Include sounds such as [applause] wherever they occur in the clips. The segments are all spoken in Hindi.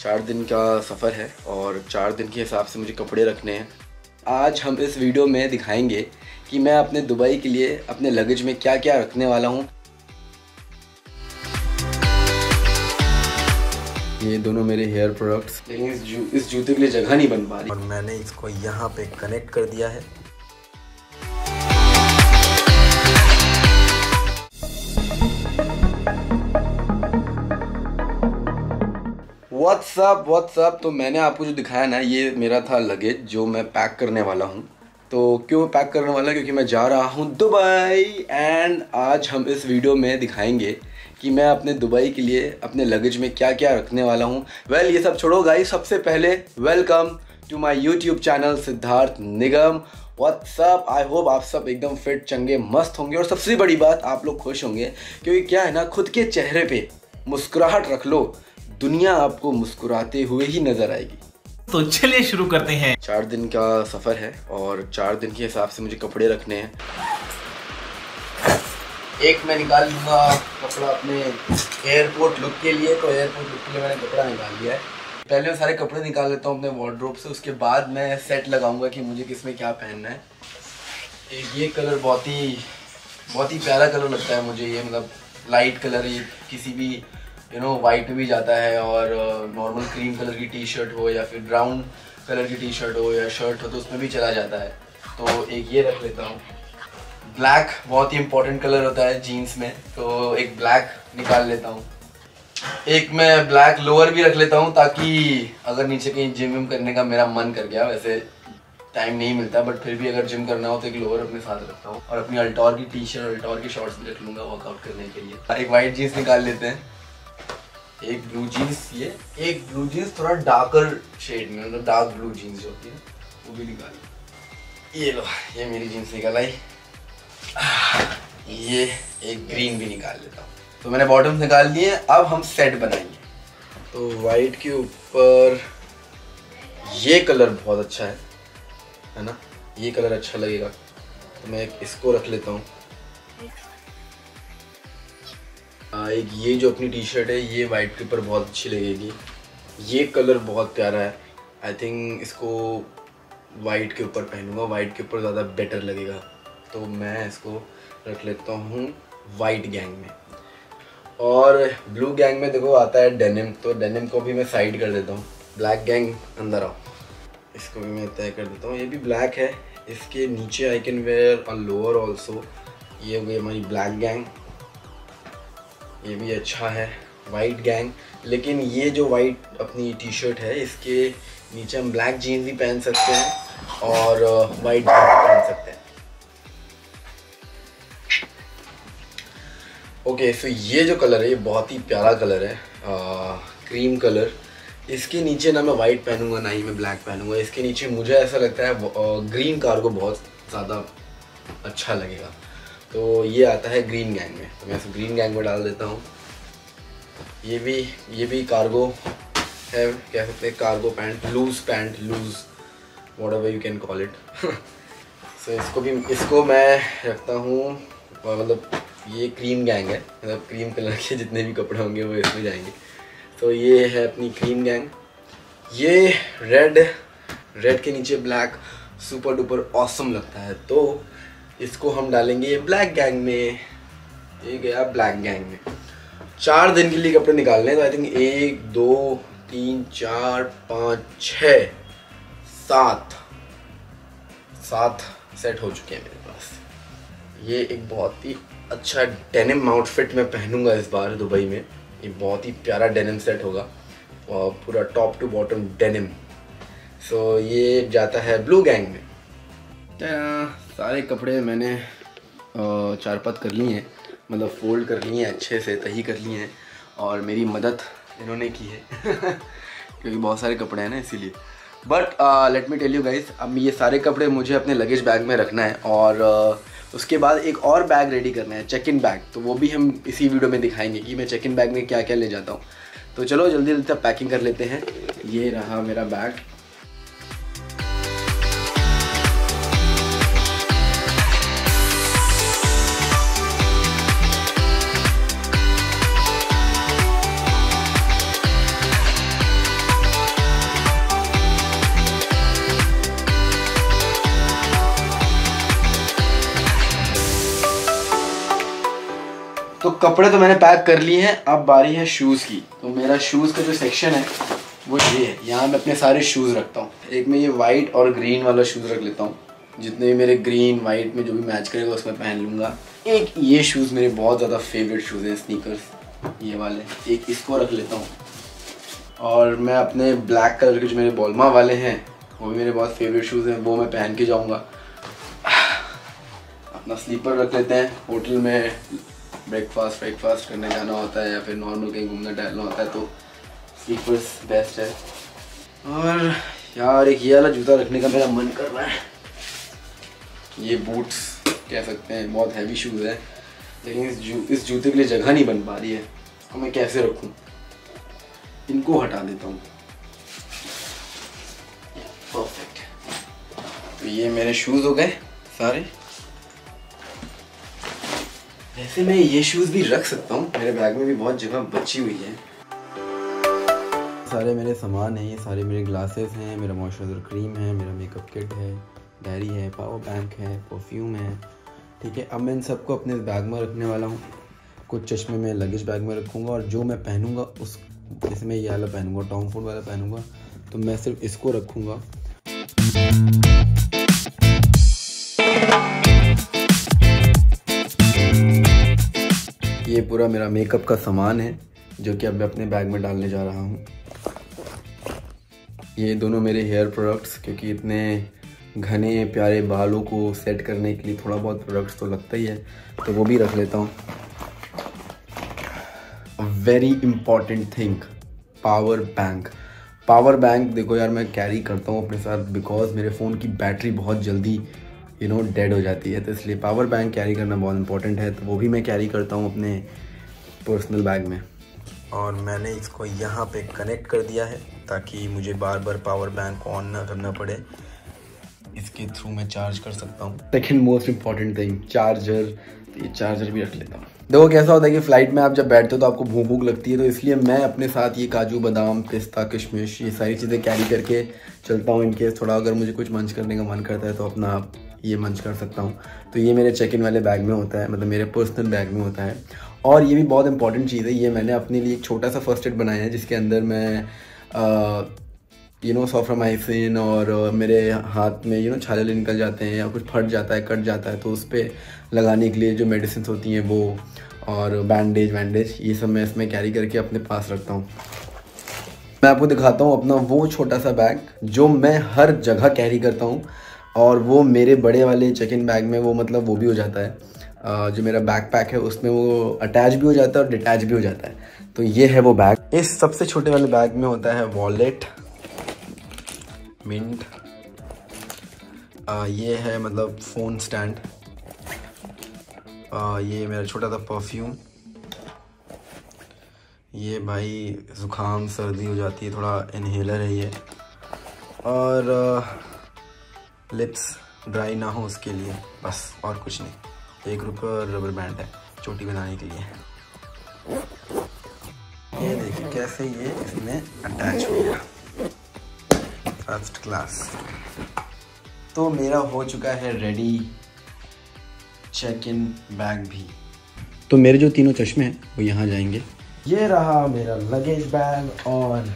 चार दिन का सफ़र है और चार दिन के हिसाब से मुझे कपड़े रखने हैं। आज हम इस वीडियो में दिखाएँगे कि मैं अपने दुबई के लिए अपने लगेज में क्या क्या रखने वाला हूँ। ये दोनों मेरे हेयर प्रोडक्ट्स लेकिन इस जूते के लिए जगह नहीं बन पा रही। और मैंने इसको यहाँ पे कनेक्ट कर दिया है। व्हाट्सअप व्हाट्सअप तो मैंने आपको जो दिखाया ना ये मेरा था लगेज जो मैं पैक करने वाला हूँ। तो क्यों पैक करने वाला? क्योंकि मैं जा रहा हूँ दुबई। एंड आज हम इस वीडियो में दिखाएँगे कि मैं अपने दुबई के लिए अपने लगेज में क्या क्या रखने वाला हूँ। वेल well, ये सब छोड़ो गाइस सबसे पहले welcome to my YouTube channel Siddharth Nigam what's up I hope आप सब एकदम फिट चंगे मस्त होंगे। और सबसे बड़ी बात आप लोग खुश होंगे क्योंकि क्या है ना खुद के चेहरे पे मुस्कुराहट रख लो। दुनिया आपको मुस्कुराते हुए ही नज़र आएगी। तो चलिए शुरू करते हैं। चार दिन का सफ़र है और चार दिन के हिसाब से मुझे कपड़े रखने हैं। एक मैं निकाल लूँगा कपड़ा अपने एयरपोर्ट लुक के लिए तो एयरपोर्ट लुक के लिए मैंने कपड़ा निकाल लिया है। पहले मैं सारे कपड़े निकाल लेता हूँ अपने वार्ड्रोब से उसके बाद मैं सेट लगाऊँगा कि मुझे किसमें क्या पहनना है। एक ये कलर बहुत ही बहुत ही प्यारा कलर लगता है मुझे ये मतलब लाइट कलर ये किसी भी यू नो वाइट भी जाता है और नॉर्मल क्रीम कलर की टी शर्ट हो या फिर ब्राउन कलर की टी शर्ट हो या शर्ट हो तो उसमें भी चला जाता है। तो एक ये रख लेता हूँ। ब्लैक बहुत ही इंपॉर्टेंट कलर होता है जीन्स में तो एक ब्लैक निकाल लेता हूँ। एक मैं ब्लैक लोअर भी रख लेता हूँ ताकि अगर नीचे कहीं जिम विम करने का मेरा मन कर गया, वैसे टाइम नहीं मिलता बट फिर भी अगर जिम करना हो तो एक लोअर अपने साथ रखता हूँ। और अपनी अल्टोर की टी शर्ट अल्टोर की शॉर्ट्स भी रख लूँगा वर्कआउट करने के लिए। एक वाइट जीन्स निकाल लेते हैं। एक ब्लू जीन्स ये, एक ब्लू जीन्स थोड़ा डार्कर शेड में मतलब डार्क ब्लू जीन्स जो होती है, वो भी निकाली। ये लो, ये मेरी जीन्स निकल आई। ये एक ग्रीन भी निकाल लेता हूँ। तो मैंने बॉटम निकाल लिए अब हम सेट बनाएँगे। तो वाइट के ऊपर, ये कलर बहुत अच्छा है है ना? ये कलर अच्छा लगेगा। तो मैं इसको रख लेता हूँ। एक ये जो अपनी टी शर्ट है, ये वाइट के ऊपर बहुत अच्छी लगेगी। ये कलर बहुत प्यारा है। आई थिंक इसको वाइट के ऊपर पहनूँगा। वाइट के ऊपर ज़्यादा बेटर लगेगा। तो मैं इसको रख लेता हूँ वाइट गैंग में। और ब्लू गैंग में देखो आता है डेनिम तो डेनिम को भी मैं साइड कर देता हूँ। ब्लैक गैंग अंदर आओ। इसको भी मैं तय कर देता हूँ। ये भी ब्लैक है। इसके नीचे I can wear a lower also ये हो गई हमारी ब्लैक गैंग ये भी अच्छा है वाइट गैंग लेकिन ये जो वाइट अपनी टी शर्ट है इसके नीचे हम ब्लैक जीन्स भी पहन सकते हैं और वाइट uh, जीन्स भी पहन सकते हैं. ओके सो ये जो कलर है ये बहुत ही प्यारा कलर है आ, क्रीम कलर इसके नीचे ना मैं वाइट पहनूँगा ना ही मैं ब्लैक पहनूँगा. इसके नीचे मुझे ऐसा लगता है ग्रीन कार को बहुत ज़्यादा अच्छा लगेगा. तो ये आता है ग्रीन गैंग में। तो मैं इसे ग्रीन गैंग में डाल देता हूँ। ये भी ये भी कार्गो है, कह सकते हैं cargo pant loose pant loose whatever you can call it so इसको भी, इसको मैं रखता हूँ मतलब ये क्रीम गैंग है। मतलब क्रीम कलर के जितने भी कपड़े होंगे वो इसमें जाएँगे। तो ये है अपनी क्रीम गैंग ये रेड रेड के नीचे ब्लैक सुपर डुपर ऑसम लगता है। तो इसको हम डालेंगे ये ब्लैक गैंग में। ये गया ब्लैक गैंग में। चार दिन के लिए कपड़े निकालने तो आई थिंक एक, दो, तीन, चार, पाँच छ सात। सात सेट हो चुके हैं मेरे पास। ये एक बहुत ही अच्छा डेनिम आउटफिट मैं पहनूँगा इस बार दुबई में। ये बहुत ही प्यारा डेनिम सेट होगा, और पूरा top to bottom denim so ये जाता है ब्लू गैंग में। सारे कपड़े मैंने चार पात कर लिए हैं मतलब फोल्ड कर लिए हैं अच्छे से तही कर लिए हैं और मेरी मदद इन्होंने की है [laughs] क्योंकि बहुत सारे कपड़े हैं ना इसीलिए। But let me tell you guys अब ये सारे कपड़े मुझे अपने लगेज बैग में रखना है और uh, उसके बाद एक और बैग रेडी करना है चेक इन बैग तो वो भी हम इसी वीडियो में दिखाएँगे कि मैं चेक इन बैग में क्या क्या ले जाता हूँ। तो चलो जल्दी जल्दी पैकिंग कर लेते हैं। ये रहा मेरा बैग तो कपड़े तो मैंने पैक कर लिए हैं, अब बारी है शूज़ की। तो मेरा शूज़ का जो सेक्शन है, वो ये है। यहाँ मैं अपने सारे शूज़ रखता हूँ। एक मैं ये वाइट और ग्रीन वाला शूज़ रख लेता हूँ। जितने भी मेरे ग्रीन वाइट में जो भी मैच करेगा, उसमें पहन लूँगा। एक ये शूज़ मेरे बहुत ज़्यादा फेवरेट शूज़ हैं स्नीकर्स ये वाले। एक इसको रख लेता हूँ। और मैं अपने ब्लैक कलर के जो मेरे बॉलमा वाले हैं, वो भी मेरे बहुत फेवरेट शूज़ हैं, वो मैं पहन के जाऊँगा। [sighs] अपना स्लीपर रख लेते हैं। होटल में ब्रेकफास्ट ब्रेकफास्ट करने जाना होता है या फिर नॉर्मल कहीं घूमना टहलना होता है तो स्लीपर्स बेस्ट है। और यार, एक ये वाला जूता रखने का मेरा मन कर रहा है। ये बूट्स कह सकते हैं, बहुत हैवी शूज़ है। लेकिन इस जू, इस जूते के लिए जगह नहीं बन पा रही है। इसको मैं कैसे रखूँ? इनको हटा देता हूँ। परफेक्ट तो ये मेरे शूज़ हो गए सारे। वैसे मैं ये शूज़ भी रख सकता हूँ। मेरे बैग में भी बहुत जगह बची हुई है। सारे मेरे सामान हैं, ये सारे मेरे ग्लासेस हैं, मेरा मॉइस्चराइज़र क्रीम है, मेरा मेकअप किट है डायरी है पावर बैंक है परफ्यूम है। ठीक है, अब मैं इन सबको अपने बैग में रखने वाला हूँ। कुछ चश्मे में लगेज बैग में रखूँगा और जो मैं पहनूँगा, उस जैसे मैं ये वाला पहनूँगा टॉम फ़ूड वाला पहनूँगा तो मैं सिर्फ़ इसको रखूँगा। पूरा मेरा मेकअप का सामान है, जो कि अब मैं अपने बैग में डालने जा रहा हूँ। ये दोनों मेरे हेयर प्रोडक्ट्स क्योंकि इतने घने, प्यारे बालों को सेट करने के लिए थोड़ा बहुत प्रोडक्ट्स तो लगता ही है तो वो भी रख लेता हूँ। Very important thing power bank power bank देखो यार, मैं कैरी करता हूँ अपने साथ बिकॉज़ मेरे फ़ोन की बैटरी बहुत जल्दी यू नो डेड हो जाती है तो इसलिए पावर बैंक कैरी करना बहुत इंपॉर्टेंट है तो वो भी मैं कैरी करता हूँ अपने पर्सनल बैग में। और मैंने इसको यहाँ पे कनेक्ट कर दिया है ताकि मुझे बार बार पावर बैंक ऑन ना करना पड़े। इसके थ्रू मैं चार्ज कर सकता हूँ। Second most important thing charger ये चार्जर भी रख लेता हूँ। देखो कैसा होता है कि फ़्लाइट में आप जब बैठते हो तो आपको भूख भूख लगती है तो इसलिए मैं अपने साथ ये काजू बादाम पिस्ता किशमिश ये सारी चीज़ें कैरी करके चलता हूँ। इनकेस थोड़ा अगर मुझे कुछ मंच करने का मन करता है तो अपना ये मंच कर सकता हूँ। तो ये मेरे चेक इन वाले बैग में होता है मतलब मेरे पर्सनल बैग में होता है। और ये भी बहुत इंपॉर्टेंट चीज़ है। ये मैंने अपने लिए एक छोटा सा फ़र्स्ट एड बनाया है, जिसके अंदर मैं यू नो सोफ्रामाइसिन और मेरे हाथ में यू नो छाले निकल जाते हैं या कुछ फट जाता है, कट जाता है तो उस पर लगाने के लिए जो मेडिसिन होती हैं वो और बैंडेज वैंडेज ये सब मैं इसमें कैरी करके अपने पास रखता हूँ। मैं आपको दिखाता हूँ अपना वो छोटा सा बैग जो मैं हर जगह कैरी करता हूँ और वो मेरे बड़े वाले चेक इन बैग में वो मतलब वो भी हो जाता है। जो मेरा बैक पैक है, उसमें वो अटैच भी हो जाता है और डिटैच भी हो जाता है। तो ये है वो बैग इस सबसे छोटे वाले बैग में होता है वॉलेट मिंट ये है मतलब फ़ोन स्टैंड ये मेरा छोटा सा परफ्यूम ये भाई ज़ुकाम सर्दी हो जाती है, थोड़ा इनहेलर है ये। और लिप्स ड्राई ना हो उसके लिए, बस और कुछ नहीं। एक रुपये रबर बैंड है चोटी बनाने के लिए। ये देखिए कैसे ये इसमें अटैच हो गया। फ़र्स्ट क्लास तो मेरा हो चुका है रेडी चेक इन बैग भी। तो मेरे जो तीनों चश्मे हैं वो यहाँ जाएँगे। ये रहा मेरा लगेज बैग और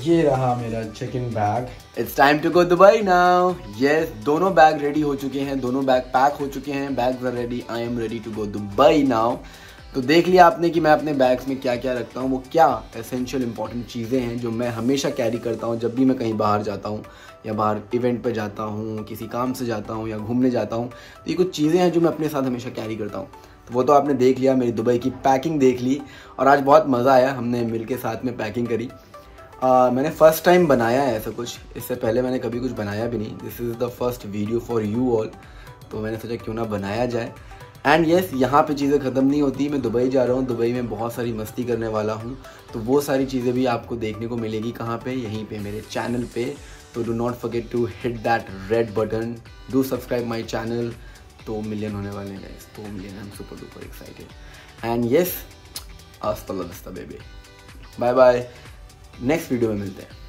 ये रहा मेरा check in bag it's time to go Dubai now yes दोनों बैग रेडी हो चुके हैं, दोनों बैग पैक हो चुके हैं bag are ready I am ready to go Dubai now तो देख लिया आपने कि मैं अपने बैग्स में क्या क्या रखता हूँ, वो क्या एसेंशियल इंपॉर्टेंट चीज़ें हैं जो मैं हमेशा कैरी करता हूँ जब भी मैं कहीं बाहर जाता हूँ या बाहर इवेंट पर जाता हूँ, किसी काम से जाता हूँ या घूमने जाता हूँ। तो ये कुछ चीज़ें हैं जो मैं अपने साथ हमेशा कैरी करता हूँ। तो वो तो आपने देख लिया, मेरी दुबई की पैकिंग देख ली और आज बहुत मज़ा आया, हमने मिल के साथ में पैकिंग करी। आ, मैंने फ़र्स्ट टाइम बनाया है ऐसा कुछ। इससे पहले मैंने कभी कुछ बनाया भी नहीं। This is the first video for you all तो मैंने सोचा क्यों ना बनाया जाए। एंड येस yes, यहाँ पे चीज़ें ख़त्म नहीं होती। मैं दुबई जा रहा हूँ। दुबई में बहुत सारी मस्ती करने वाला हूँ। तो वो सारी चीज़ें भी आपको देखने को मिलेगी कहाँ पे? यहीं पे मेरे चैनल पे। तो do not forget to hit that red button do subscribe my channel दो मिलियन होने वाले हैं दो million I am super duper excited and yes आस्ता baby bye bye next video में मिलते हैं।